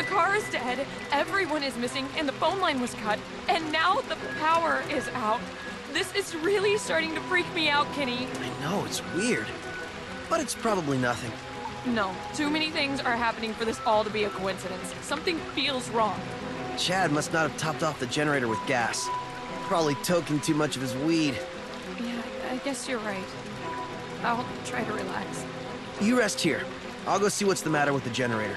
The car is dead, everyone is missing, and the phone line was cut, and now the power is out. This is really starting to freak me out, Kenny. I know, it's weird. But it's probably nothing. No, too many things are happening for this all to be a coincidence. Something feels wrong. Chad must not have topped off the generator with gas. Probably toking too much of his weed. Yeah, I guess you're right. I'll try to relax. You rest here. I'll go see what's the matter with the generator.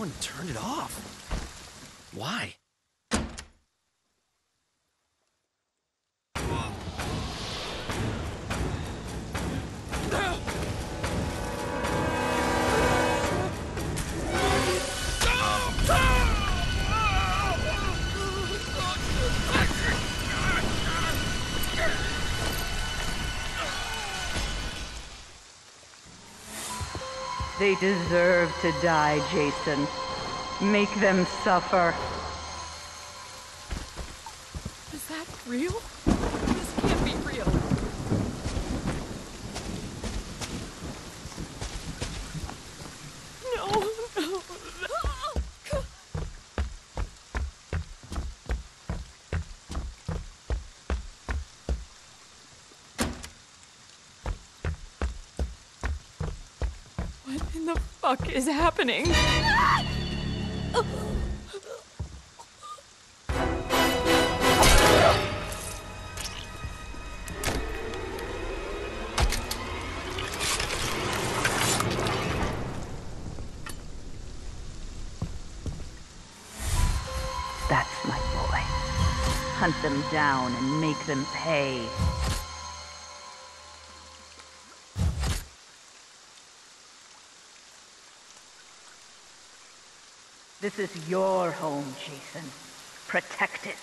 Someone turned it off. Why? They deserve to die, Jason. Make them suffer. Is that real? This can't be real. No, no, no. What in the fuck is happening? That's my boy. Hunt them down and make them pay. This is your home, Jason. Protect it.